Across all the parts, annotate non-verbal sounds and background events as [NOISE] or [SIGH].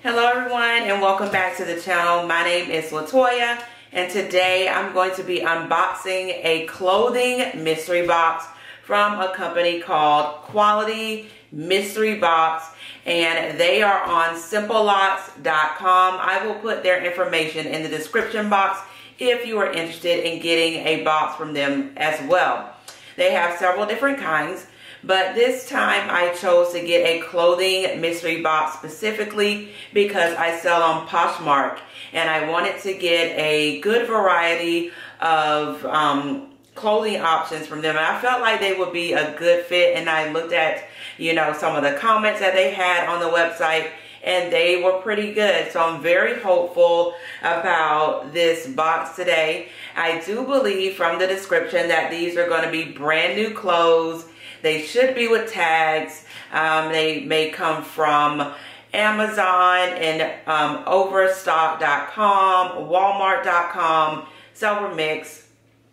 Hello everyone and welcome back to the channel. My name is Latoya and today I'm going to be unboxing a clothing mystery box from a company called Quality Mystery Box and they are on simplelots.com. I will put their information in the description box if you are interested in getting a box from them as well. They have several different kinds. But this time I chose to get a clothing mystery box specifically because I sell on Poshmark and I wanted to get a good variety of um, clothing options from them. And I felt like they would be a good fit and I looked at, you know, some of the comments that they had on the website and they were pretty good. So I'm very hopeful about this box today. I do believe from the description that these are going to be brand new clothes they should be with tags. Um, they may come from Amazon and um, Overstock.com, Walmart.com, several mix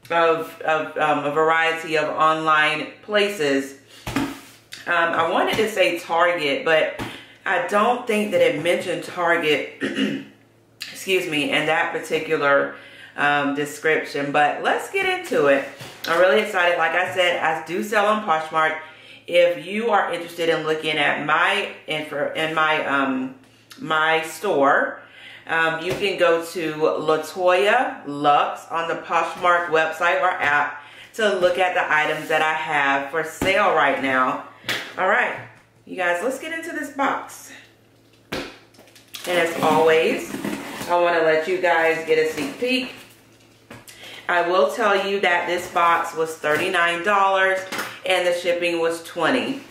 of, of um, a variety of online places. Um, I wanted to say Target, but I don't think that it mentioned Target, [CLEARS THROAT] excuse me, in that particular um, description. But let's get into it. I'm really excited. Like I said, I do sell on Poshmark. If you are interested in looking at my info in my um my store, um, you can go to Latoya Lux on the Poshmark website or app to look at the items that I have for sale right now. All right, you guys, let's get into this box. And as always, I want to let you guys get a sneak peek I will tell you that this box was $39 and the shipping was 20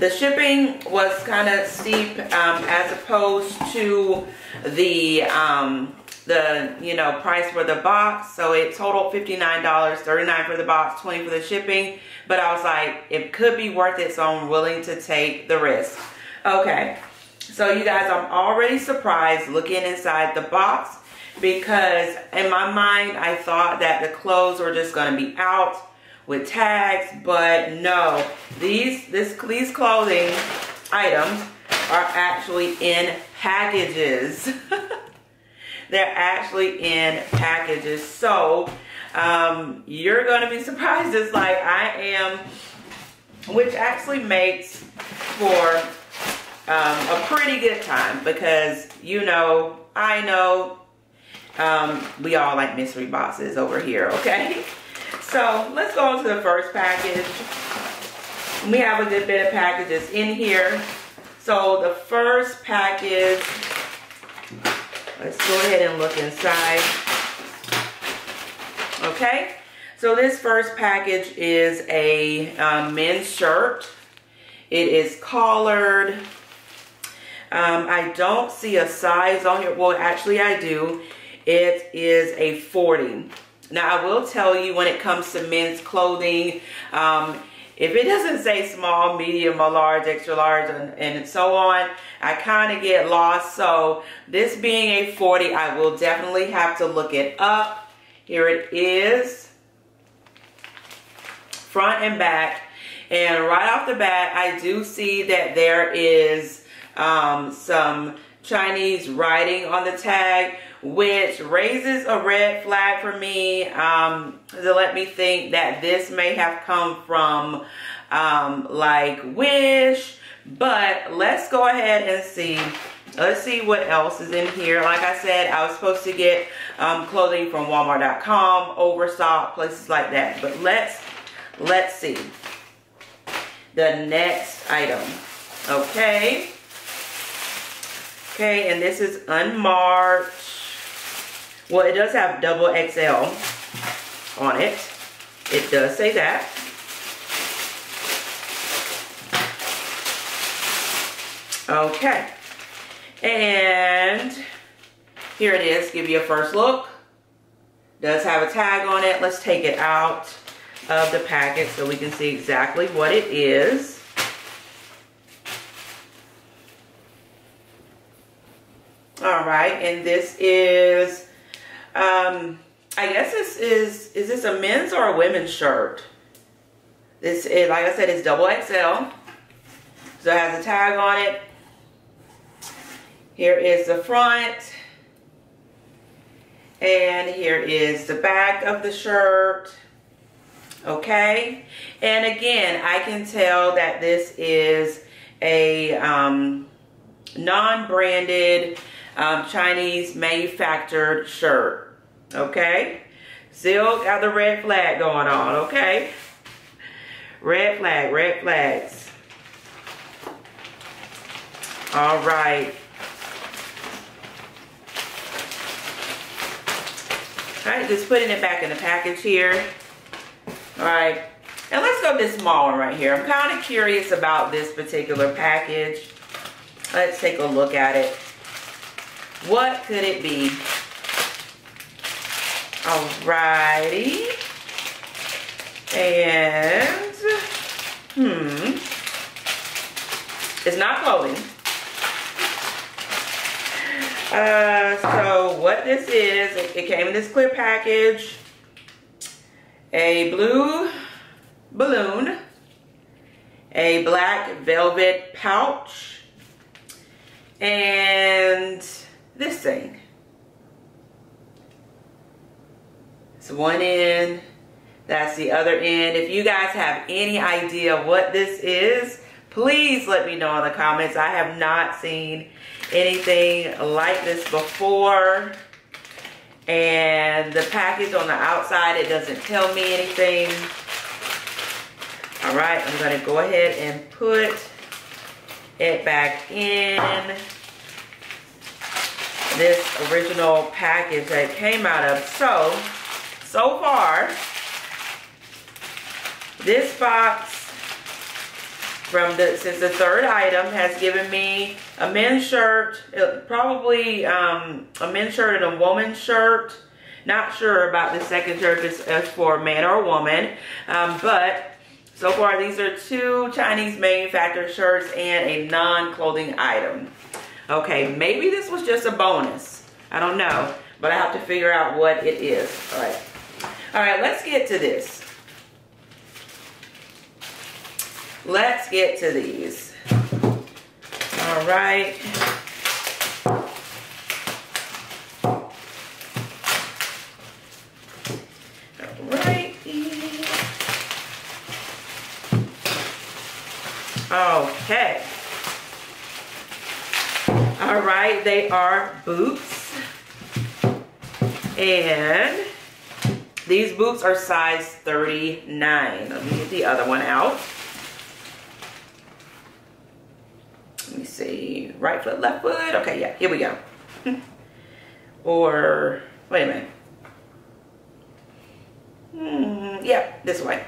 The shipping was kind of steep um, as opposed to the um, the you know price for the box. So it totaled $59 39 for the box 20 for the shipping. But I was like it could be worth it so I'm willing to take the risk. Okay. So you guys I'm already surprised looking inside the box because in my mind I thought that the clothes were just going to be out with tags but no. These this these clothing items are actually in packages. [LAUGHS] They're actually in packages. So um, you're going to be [LAUGHS] surprised. Just like I am which actually makes for um, a pretty good time because you know I know um, we all like mystery boxes over here, okay? [LAUGHS] So let's go on to the first package. We have a good bit of packages in here. So the first package, let's go ahead and look inside. Okay, so this first package is a um, men's shirt. It is collared. Um, I don't see a size on here. Well, actually I do. It is a 40. Now, I will tell you when it comes to men's clothing, um, if it doesn't say small, medium, or large, extra large, and, and so on, I kind of get lost. So this being a 40, I will definitely have to look it up. Here it is, front and back. And right off the bat, I do see that there is um, some Chinese writing on the tag, which raises a red flag for me um, to let me think that this may have come from um, like Wish. But let's go ahead and see. Let's see what else is in here. Like I said, I was supposed to get um, clothing from Walmart.com, Overstock, places like that. But let's let's see the next item. Okay. Okay, and this is unmarked. Well, it does have double XL on it. It does say that. Okay. And here it is. Give you a first look. Does have a tag on it. Let's take it out of the packet so we can see exactly what it is. All right, and this is um, I guess this is, is this a men's or a women's shirt? This is, like I said, it's double XL. So it has a tag on it. Here is the front. And here is the back of the shirt. Okay. And again, I can tell that this is a um, non-branded um, Chinese manufactured shirt. Okay. Still got the red flag going on. Okay. Red flag, red flags. All right. All right, just putting it back in the package here. All right, and let's go this small one right here. I'm kind of curious about this particular package. Let's take a look at it. What could it be? Alrighty. And, hmm. It's not clothing. Uh, so what this is, it, it came in this clear package. A blue balloon, a black velvet pouch, and this thing. It's one end, that's the other end. If you guys have any idea what this is, please let me know in the comments. I have not seen anything like this before. And the package on the outside, it doesn't tell me anything. All right, I'm gonna go ahead and put it back in this original package that came out of. So, so far, this box from the, since the third item has given me a men's shirt, uh, probably um, a men's shirt and a woman's shirt. Not sure about the second shirt if it's for a man or a woman. Um, but so far these are two Chinese manufactured shirts and a non-clothing item. Okay, maybe this was just a bonus. I don't know, but I have to figure out what it is. All right. All right, let's get to this. Let's get to these. All right. Okay. All right, they are boots. And these boots are size 39. Let me get the other one out. Let me see, right foot, left foot. Okay, yeah, here we go. [LAUGHS] or, wait a minute. Hmm, yeah, this way.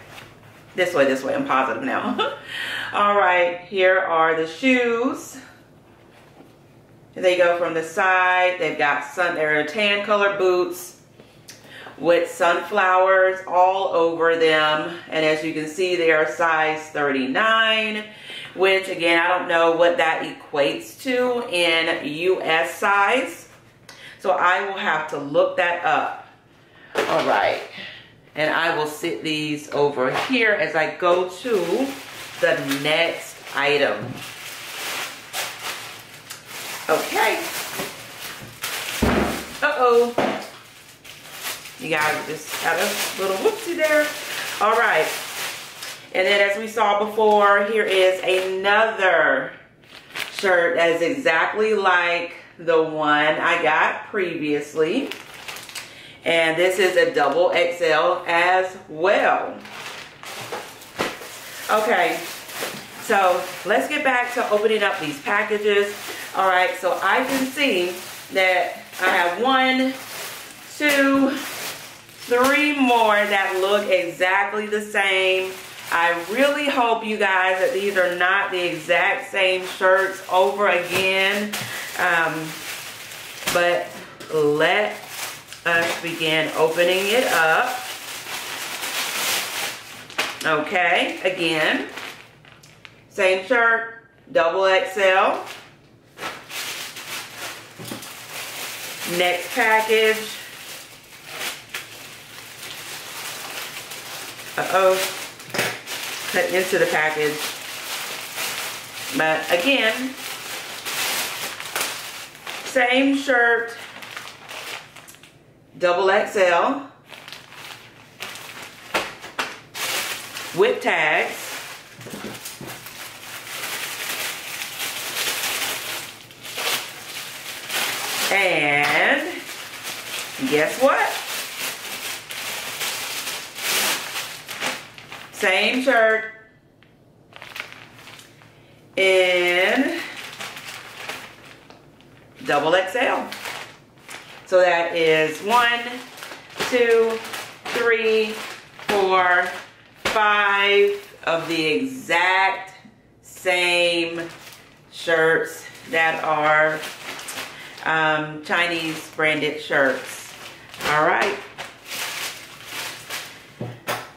This way, this way, I'm positive now. [LAUGHS] All right, here are the shoes. They go from the side. They've got sun, they're tan color boots with sunflowers all over them. And as you can see, they are size 39 which again, I don't know what that equates to in US size. So I will have to look that up. All right. And I will sit these over here as I go to the next item. Okay. Uh-oh. You guys just had a little whoopsie there. All right. And then as we saw before, here is another shirt that is exactly like the one I got previously. And this is a double XL as well. Okay, so let's get back to opening up these packages. All right, so I can see that I have one, two, three more that look exactly the same I really hope you guys that these are not the exact same shirts over again. Um, but let us begin opening it up. Okay, again, same shirt, double XL. Next package. Uh-oh cut into the package. But again, Same shirt, double XL, with tags. And guess what? Same shirt in double XL. So that is one, two, three, four, five of the exact same shirts that are um, Chinese branded shirts. All right.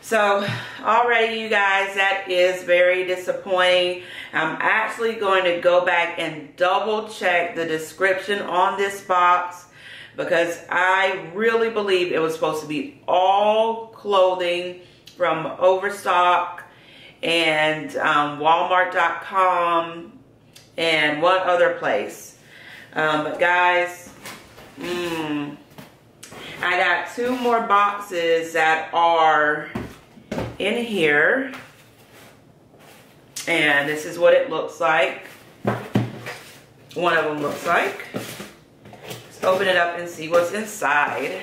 So already you guys, that is very disappointing. I'm actually going to go back and double check the description on this box because I really believe it was supposed to be all clothing from Overstock and um, Walmart.com and one other place. Um, but guys, mm, I got two more boxes that are in here. And this is what it looks like. One of them looks like. Let's open it up and see what's inside.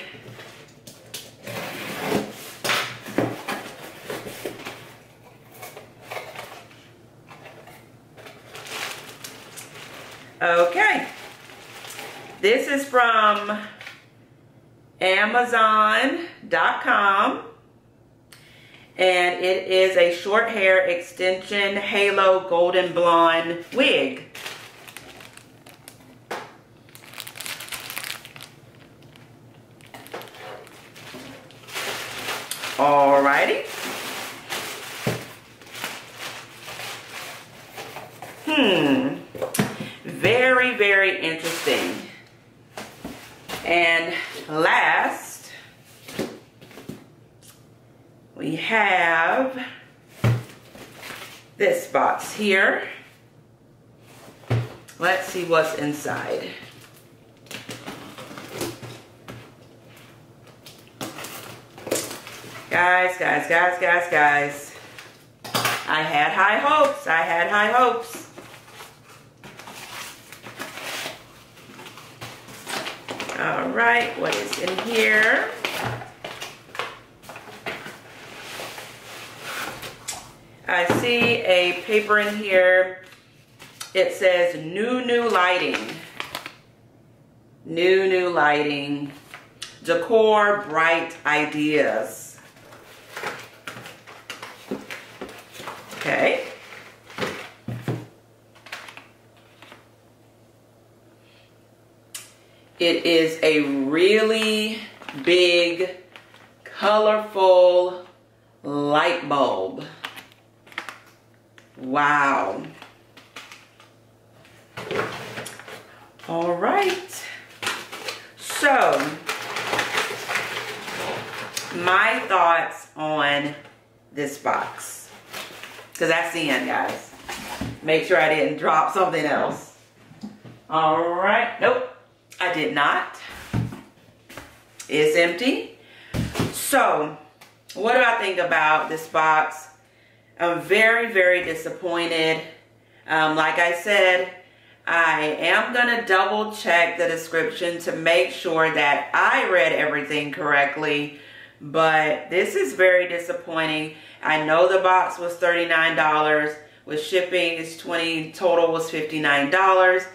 Okay. This is from Amazon.com. And it is a short hair extension halo golden blonde wig. Alrighty. Hmm. Very, very interesting. And last, we have this box here. Let's see what's inside. Guys, guys, guys, guys, guys. I had high hopes. I had high hopes. All right, what is in here? I see a paper in here. It says new, new lighting. New, new lighting. Decor bright ideas. Okay. It is a really big, colorful light bulb. Wow. All right. So, my thoughts on this box. Because that's the end, guys. Make sure I didn't drop something else. All right. Nope. I did not. It's empty. So, what do I think about this box? I'm very, very disappointed. Um, like I said, I am going to double check the description to make sure that I read everything correctly. But this is very disappointing. I know the box was $39. With shipping, it's 20 total was $59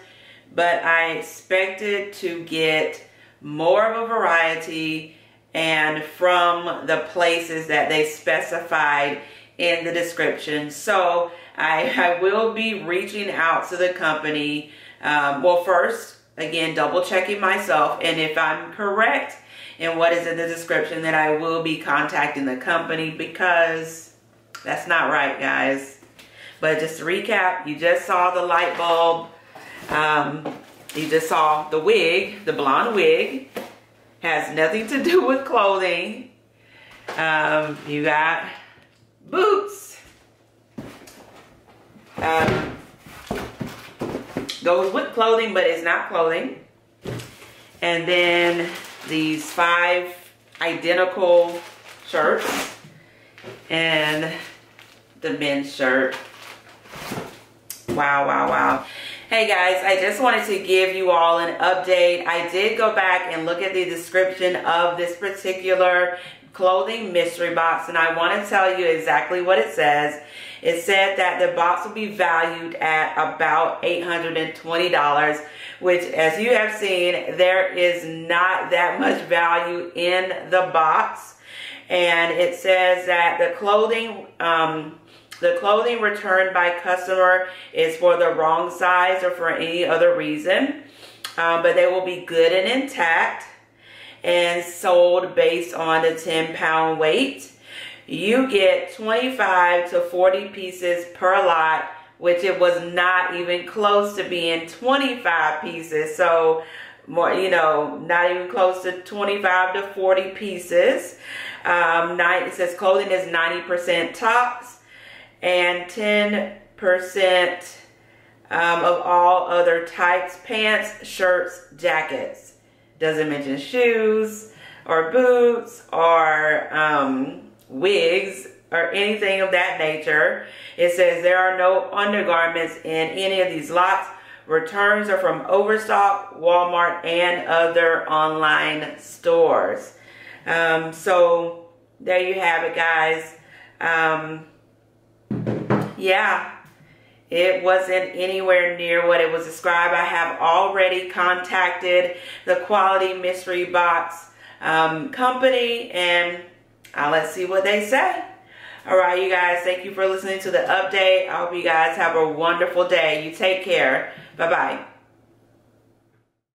but I expected to get more of a variety and from the places that they specified in the description. So I, I will be reaching out to the company. Um, well, first, again, double checking myself. And if I'm correct in what is in the description, then I will be contacting the company because that's not right, guys. But just to recap, you just saw the light bulb um, you just saw the wig, the blonde wig. Has nothing to do with clothing. Um, you got boots. Um, goes with clothing, but it's not clothing. And then these five identical shirts and the men's shirt. Wow, wow, wow. Hey guys, I just wanted to give you all an update. I did go back and look at the description of this particular clothing mystery box and I want to tell you exactly what it says. It said that the box will be valued at about $820 which as you have seen there is not that much value in the box and it says that the clothing um, the clothing returned by customer is for the wrong size or for any other reason, um, but they will be good and intact and sold based on the 10 pound weight. You get 25 to 40 pieces per lot, which it was not even close to being 25 pieces. So more, you know, not even close to 25 to 40 pieces. Um, nine, it says clothing is 90% tops and 10% um, of all other types, pants, shirts, jackets. Doesn't mention shoes or boots or um, wigs or anything of that nature. It says there are no undergarments in any of these lots. Returns are from Overstock, Walmart, and other online stores. Um, so there you have it, guys. Um, yeah, it wasn't anywhere near what it was described. I have already contacted the Quality Mystery Box um, company and uh, let's see what they say. All right, you guys, thank you for listening to the update. I hope you guys have a wonderful day. You take care. Bye-bye.